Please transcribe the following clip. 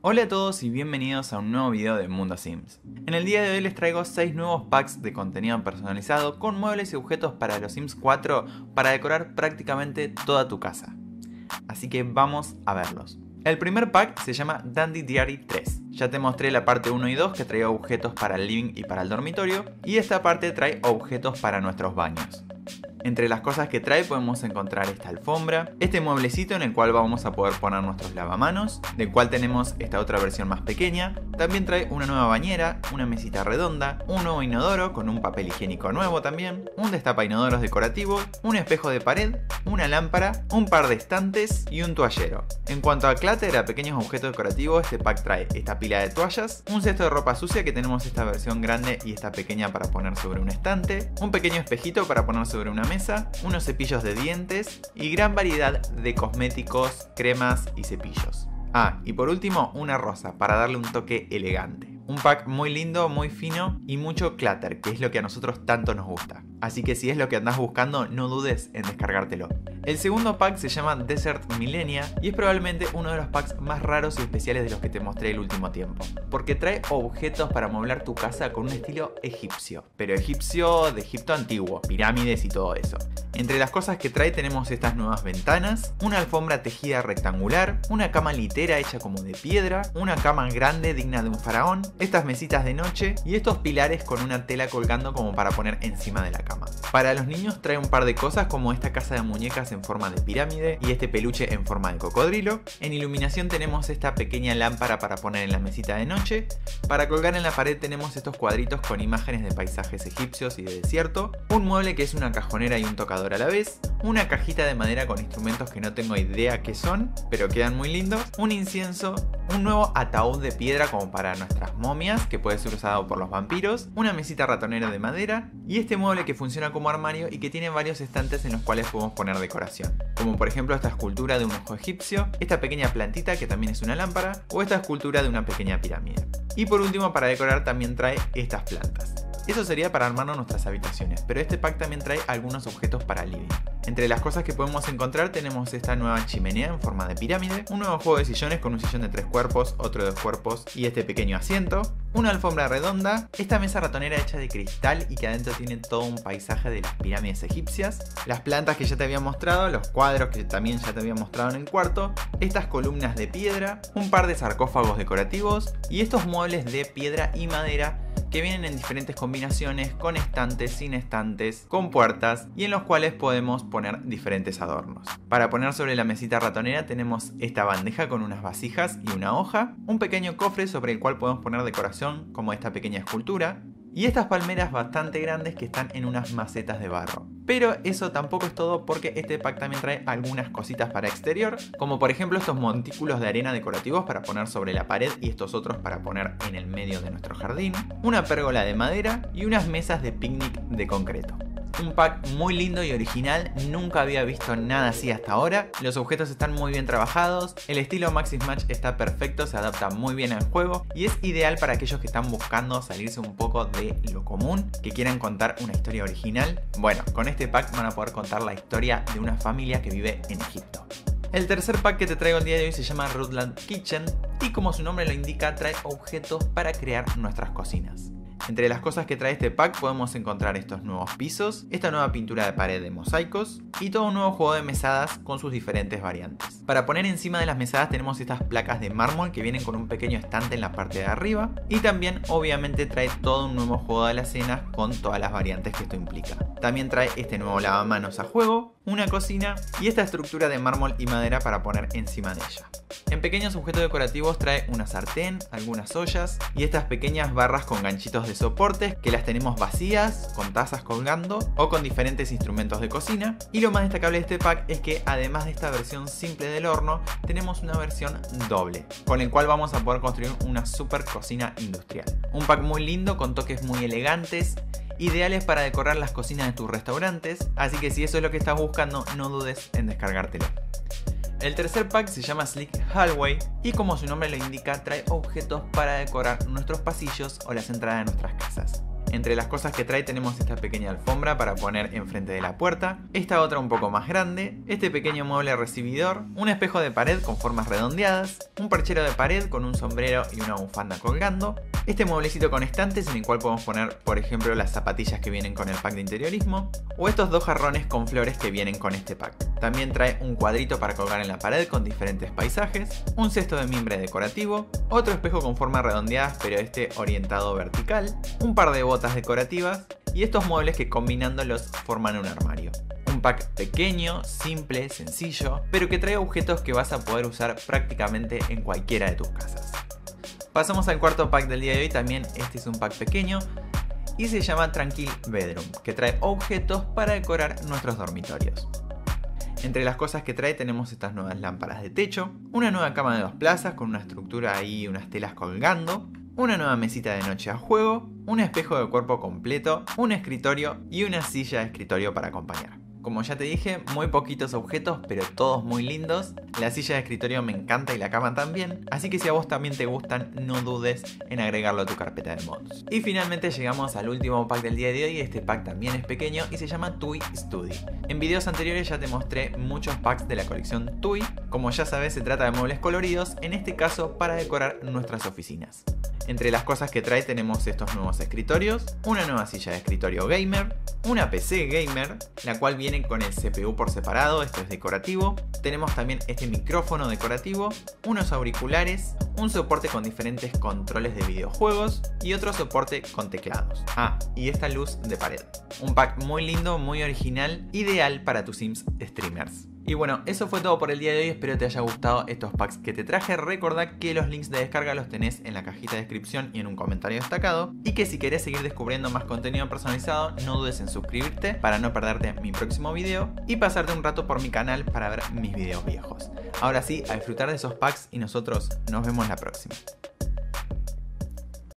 Hola a todos y bienvenidos a un nuevo video de Mundo Sims. En el día de hoy les traigo 6 nuevos packs de contenido personalizado con muebles y objetos para los Sims 4 para decorar prácticamente toda tu casa. Así que vamos a verlos. El primer pack se llama Dandy Diary 3. Ya te mostré la parte 1 y 2 que trae objetos para el living y para el dormitorio y esta parte trae objetos para nuestros baños. Entre las cosas que trae podemos encontrar esta alfombra, este mueblecito en el cual vamos a poder poner nuestros lavamanos, del cual tenemos esta otra versión más pequeña. También trae una nueva bañera, una mesita redonda, un nuevo inodoro con un papel higiénico nuevo también, un destapa inodoros decorativo, un espejo de pared, una lámpara, un par de estantes y un toallero. En cuanto a clutter, a pequeños objetos decorativos, este pack trae esta pila de toallas, un cesto de ropa sucia que tenemos esta versión grande y esta pequeña para poner sobre un estante, un pequeño espejito para poner sobre una mesa, unos cepillos de dientes y gran variedad de cosméticos, cremas y cepillos. Ah, y por último una rosa para darle un toque elegante. Un pack muy lindo, muy fino y mucho clutter, que es lo que a nosotros tanto nos gusta. Así que si es lo que andás buscando, no dudes en descargártelo. El segundo pack se llama Desert Millenia y es probablemente uno de los packs más raros y especiales de los que te mostré el último tiempo. Porque trae objetos para amueblar tu casa con un estilo egipcio. Pero egipcio de Egipto antiguo, pirámides y todo eso. Entre las cosas que trae tenemos estas nuevas ventanas, una alfombra tejida rectangular, una cama litera hecha como de piedra, una cama grande digna de un faraón, estas mesitas de noche y estos pilares con una tela colgando como para poner encima de la Para los niños trae un par de cosas como esta casa de muñecas en forma de pirámide y este peluche en forma de cocodrilo. En iluminación tenemos esta pequeña lámpara para poner en la mesita de noche. Para colgar en la pared tenemos estos cuadritos con imágenes de paisajes egipcios y de desierto. Un mueble que es una cajonera y un tocador a la vez. Una cajita de madera con instrumentos que no tengo idea qué son, pero quedan muy lindos. Un incienso, un nuevo ataúd de piedra como para nuestras momias, que puede ser usado por los vampiros, una mesita ratonera de madera y este mueble que funciona como armario y que tiene varios estantes en los cuales podemos poner decoración, como por ejemplo esta escultura de un ojo egipcio, esta pequeña plantita que también es una lámpara o esta escultura de una pequeña pirámide. Y por último para decorar también trae estas plantas. Eso sería para armarnos nuestras habitaciones, pero este pack también trae algunos objetos para living. Entre las cosas que podemos encontrar tenemos esta nueva chimenea en forma de pirámide, un nuevo juego de sillones con un sillón de tres cuerpos, otro de dos cuerpos y este pequeño asiento, una alfombra redonda, esta mesa ratonera hecha de cristal y que adentro tiene todo un paisaje de las pirámides egipcias, las plantas que ya te había mostrado, los cuadros que también ya te había mostrado en el cuarto, estas columnas de piedra, un par de sarcófagos decorativos y estos muebles de piedra y madera que vienen en diferentes combinaciones, con estantes, sin estantes, con puertas y en los cuales podemos poner diferentes adornos. Para poner sobre la mesita ratonera tenemos esta bandeja con unas vasijas y una hoja, un pequeño cofre sobre el cual podemos poner decoración como esta pequeña escultura, y estas palmeras bastante grandes que están en unas macetas de barro. Pero eso tampoco es todo porque este pack también trae algunas cositas para exterior, como por ejemplo estos montículos de arena decorativos para poner sobre la pared y estos otros para poner en el medio de nuestro jardín, una pérgola de madera y unas mesas de picnic de concreto. Un pack muy lindo y original, nunca había visto nada así hasta ahora. Los objetos están muy bien trabajados, el estilo Maxis Match está perfecto, se adapta muy bien al juego y es ideal para aquellos que están buscando salirse un poco de lo común, que quieran contar una historia original. Bueno, con este pack van a poder contar la historia de una familia que vive en Egipto. El tercer pack que te traigo el día de hoy se llama Rutland Kitchen y como su nombre lo indica trae objetos para crear nuestras cocinas. Entre las cosas que trae este pack podemos encontrar estos nuevos pisos, esta nueva pintura de pared de mosaicos y todo un nuevo juego de mesadas con sus diferentes variantes. Para poner encima de las mesadas tenemos estas placas de mármol que vienen con un pequeño estante en la parte de arriba y también obviamente trae todo un nuevo juego de la cena con todas las variantes que esto implica. También trae este nuevo lavamanos a juego, una cocina y esta estructura de mármol y madera para poner encima de ella. En pequeños objetos decorativos trae una sartén, algunas ollas y estas pequeñas barras con ganchitos de soportes que las tenemos vacías, con tazas colgando o con diferentes instrumentos de cocina. Y lo más destacable de este pack es que además de esta versión simple del horno, tenemos una versión doble, con el cual vamos a poder construir una super cocina industrial. Un pack muy lindo con toques muy elegantes ideales para decorar las cocinas de tus restaurantes, así que si eso es lo que estás buscando, no dudes en descargártelo. El tercer pack se llama Slick Hallway y como su nombre lo indica trae objetos para decorar nuestros pasillos o las entradas de nuestras casas. Entre las cosas que trae tenemos esta pequeña alfombra para poner enfrente de la puerta, esta otra un poco más grande, este pequeño mueble recibidor, un espejo de pared con formas redondeadas, un perchero de pared con un sombrero y una bufanda colgando, este mueblecito con estantes en el cual podemos poner, por ejemplo, las zapatillas que vienen con el pack de interiorismo, o estos dos jarrones con flores que vienen con este pack. También trae un cuadrito para colgar en la pared con diferentes paisajes, un cesto de mimbre decorativo, otro espejo con formas redondeadas pero este orientado vertical, un par de botas decorativas y estos muebles que combinándolos forman un armario. Un pack pequeño, simple, sencillo, pero que trae objetos que vas a poder usar prácticamente en cualquiera de tus casas. Pasamos al cuarto pack del día de hoy, también este es un pack pequeño y se llama Tranquil Bedroom, que trae objetos para decorar nuestros dormitorios. Entre las cosas que trae tenemos estas nuevas lámparas de techo, una nueva cama de dos plazas con una estructura ahí y unas telas colgando, una nueva mesita de noche a juego, un espejo de cuerpo completo, un escritorio y una silla de escritorio para acompañar. Como ya te dije, muy poquitos objetos, pero todos muy lindos. La silla de escritorio me encanta y la cama también, así que si a vos también te gustan, no dudes en agregarlo a tu carpeta de mods. Y finalmente llegamos al último pack del día de hoy, este pack también es pequeño y se llama TUI Study. En videos anteriores ya te mostré muchos packs de la colección TUI, como ya sabes se trata de muebles coloridos, en este caso para decorar nuestras oficinas. Entre las cosas que trae tenemos estos nuevos escritorios, una nueva silla de escritorio gamer, una PC gamer, la cual viene con el CPU por separado, esto es decorativo. Tenemos también este micrófono decorativo, unos auriculares, un soporte con diferentes controles de videojuegos y otro soporte con teclados. Ah, y esta luz de pared. Un pack muy lindo, muy original, ideal para tus Sims streamers. Y bueno, eso fue todo por el día de hoy, espero te haya gustado estos packs que te traje. Recordad que los links de descarga los tenés en la cajita de descripción y en un comentario destacado. Y que si querés seguir descubriendo más contenido personalizado, no dudes en suscribirte para no perderte mi próximo video y pasarte un rato por mi canal para ver mis videos viejos. Ahora sí, a disfrutar de esos packs y nosotros nos vemos la próxima.